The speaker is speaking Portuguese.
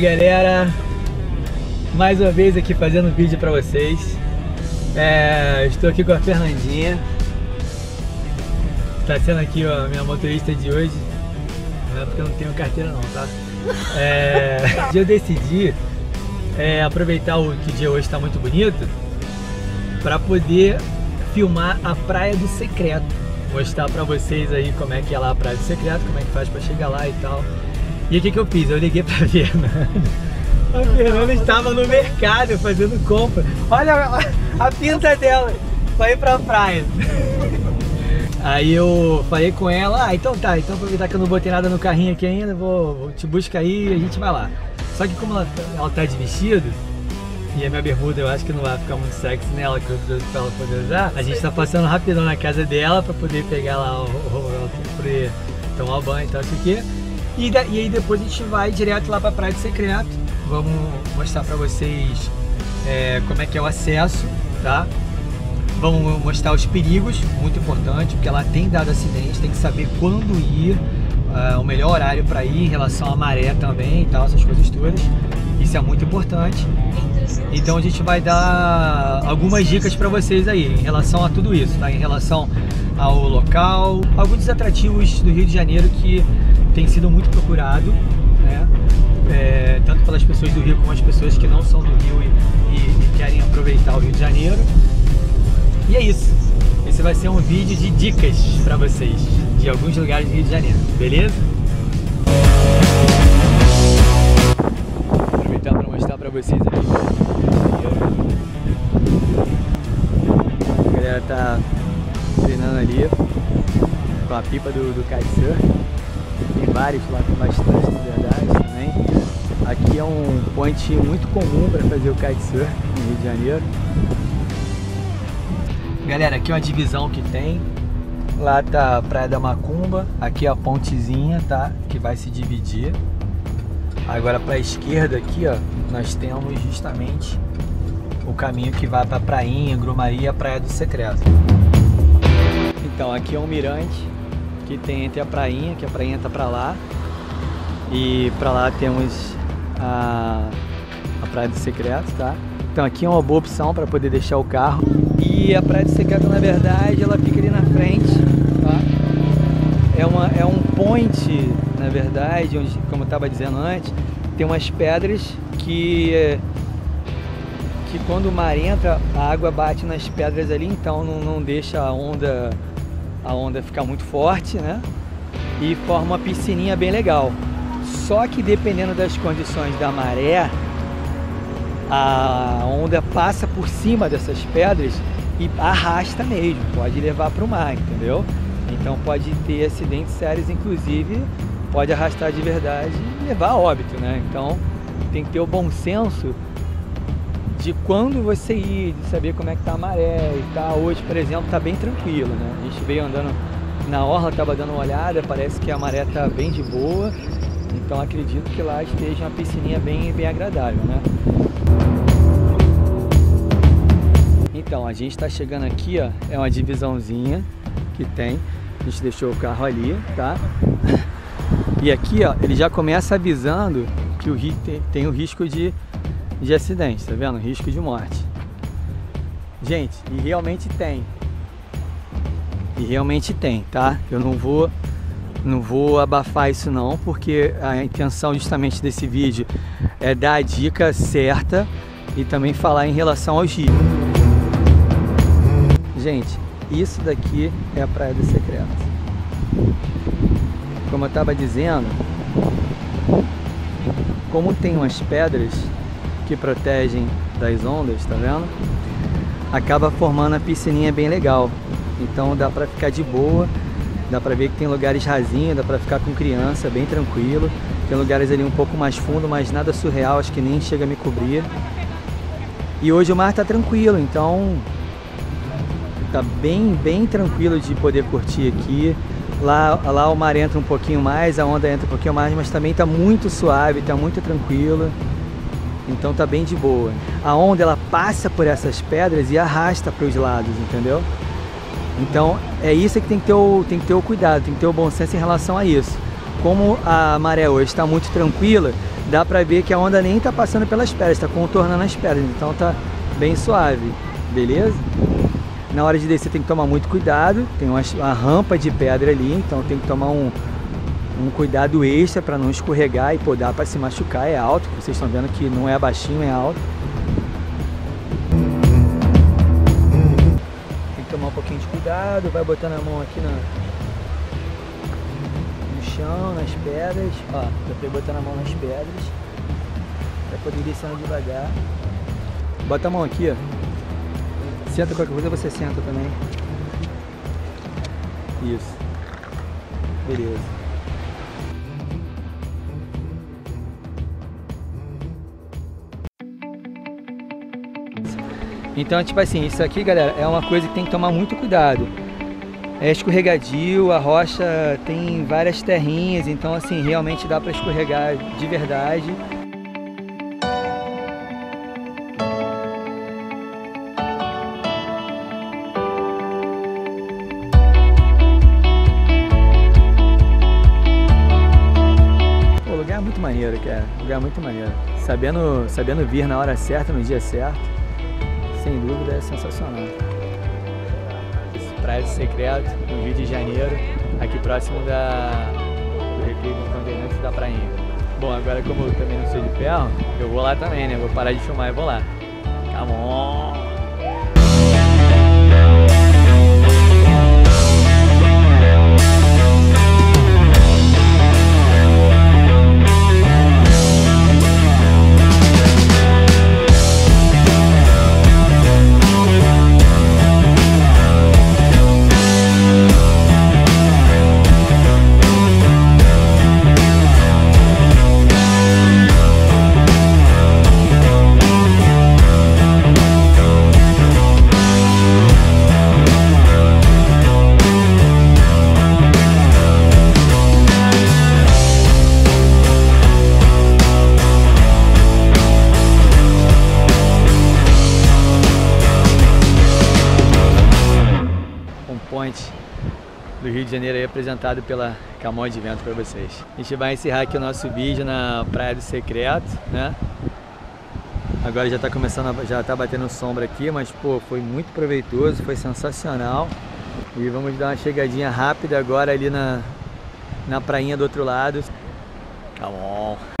galera, mais uma vez aqui fazendo um vídeo pra vocês é, Estou aqui com a Fernandinha Está sendo aqui a minha motorista de hoje Não é porque eu não tenho carteira não, tá? É, eu decidi é, aproveitar o que o dia hoje está muito bonito para poder filmar a Praia do Secreto mostrar pra vocês aí como é que é lá a Praia do Secreto, como é que faz pra chegar lá e tal. E o que, que eu fiz? Eu liguei pra Fernanda. A Fernanda estava no mercado fazendo compra. Olha a, a pinta dela ir pra praia. Aí eu falei com ela, ah, então tá, então aproveitar que eu não botei nada no carrinho aqui ainda, vou, vou te buscar aí e a gente vai lá. Só que como ela, ela tá de vestido, e a minha bermuda eu acho que não vai ficar muito sexy nela, que eu trouxe pra ela poder usar, a gente tá passando rapidão na casa dela pra poder pegar lá o, o, o poder tomar o banho e tal, isso aqui. E, da, e aí depois a gente vai direto lá pra Praia do Secreto. Vamos mostrar pra vocês é, como é que é o acesso, tá? Vamos mostrar os perigos, muito importante, porque ela tem dado acidente, tem que saber quando ir, uh, o melhor horário para ir em relação à maré também e tal, essas coisas todas. Isso é muito importante. Então a gente vai dar algumas dicas para vocês aí em relação a tudo isso, tá? Em relação ao local, alguns atrativos do Rio de Janeiro que tem sido muito procurado, né? É, tanto pelas pessoas do Rio como as pessoas que não são do Rio e, e, e querem aproveitar o Rio de Janeiro. E é isso. Esse vai ser um vídeo de dicas para vocês de alguns lugares do Rio de Janeiro, beleza? Aproveitar para mostrar para vocês aqui. A galera tá treinando ali com a pipa do, do kitesurf. Vários lá, tem bastante de verdade também. Aqui é um point muito comum para fazer o kitesurf no Rio de Janeiro. Galera, aqui é uma divisão que tem. Lá tá a Praia da Macumba, aqui é a pontezinha, tá? Que vai se dividir. Agora para a esquerda aqui, ó, nós temos justamente o caminho que vai para Prainha, Grumaria, Praia do Secreto. Então, aqui é um mirante que tem entre a prainha, que a prainha tá para lá, e para lá temos a, a Praia do Secreto, tá? Então aqui é uma boa opção para poder deixar o carro. E a Praia do Secreto, na verdade, ela fica ali na frente, tá? É, uma, é um point, na verdade, onde, como eu estava dizendo antes, tem umas pedras que que quando o mar entra, a água bate nas pedras ali, então não, não deixa a onda a onda ficar muito forte, né? E forma uma piscininha bem legal. Só que dependendo das condições da maré, a onda passa por cima dessas pedras e arrasta mesmo, pode levar para o mar, entendeu? Então pode ter acidentes sérios, inclusive pode arrastar de verdade e levar a óbito, né? Então tem que ter o bom senso de quando você ir, de saber como é que tá a maré e tal. Hoje, por exemplo, tá bem tranquilo, né? A gente veio andando na orla, tava dando uma olhada, parece que a maré tá bem de boa. Então acredito que lá esteja uma piscininha bem, bem agradável, né? Então, a gente está chegando aqui, ó, é uma divisãozinha que tem. A gente deixou o carro ali, tá? E aqui, ó, ele já começa avisando que o tem, tem o risco de, de acidente, tá vendo? Risco de morte. Gente, e realmente tem. E realmente tem, tá? Eu não vou não vou abafar isso não, porque a intenção justamente desse vídeo é dar a dica certa e também falar em relação aos rios. Gente, isso daqui é a Praia do Secreto. Como eu estava dizendo, como tem umas pedras que protegem das ondas, tá vendo? Acaba formando a piscininha bem legal. Então dá para ficar de boa, dá para ver que tem lugares rasinhos, dá para ficar com criança bem tranquilo. Tem lugares ali um pouco mais fundo, mas nada surreal, acho que nem chega a me cobrir. E hoje o mar tá tranquilo, então tá bem, bem tranquilo de poder curtir aqui. Lá, lá o mar entra um pouquinho mais, a onda entra um pouquinho mais, mas também tá muito suave, tá muito tranquilo. Então tá bem de boa. A onda ela passa por essas pedras e arrasta para os lados, entendeu? Então é isso que tem que, ter o, tem que ter o cuidado, tem que ter o bom senso em relação a isso. Como a maré hoje está muito tranquila, dá pra ver que a onda nem tá passando pelas pedras, tá contornando as pedras, então tá bem suave, beleza? Na hora de descer tem que tomar muito cuidado, tem uma, uma rampa de pedra ali, então tem que tomar um, um cuidado extra para não escorregar e dá para se machucar, é alto, vocês estão vendo que não é baixinho, é alto. Tem que tomar um pouquinho de cuidado, vai botando a mão aqui na, no chão, nas pedras, ó, já foi botando a mão nas pedras, para poder descendo devagar. Bota a mão aqui, ó. Senta qualquer coisa, você senta também. Isso. Beleza. Então, tipo assim, isso aqui, galera, é uma coisa que tem que tomar muito cuidado. É escorregadio, a rocha tem várias terrinhas, então assim, realmente dá para escorregar de verdade. muito maneiro, cara. Lugar muito maneiro. Sabendo, sabendo vir na hora certa, no dia certo, sem dúvida é sensacional. Praia do Secreto, no Rio de Janeiro, aqui próximo da, do Recreio dos Bandeirantes da Prainha. Bom, agora como eu também não sou de ferro, eu vou lá também, né? Vou parar de filmar e vou lá. Come on! Do Rio de Janeiro aí apresentado pela Camões de Vento para vocês. A gente vai encerrar aqui o nosso vídeo na Praia do Secreto, né? Agora já está começando, a, já está batendo sombra aqui, mas pô, foi muito proveitoso, foi sensacional. E vamos dar uma chegadinha rápida agora ali na, na prainha do outro lado. Come on.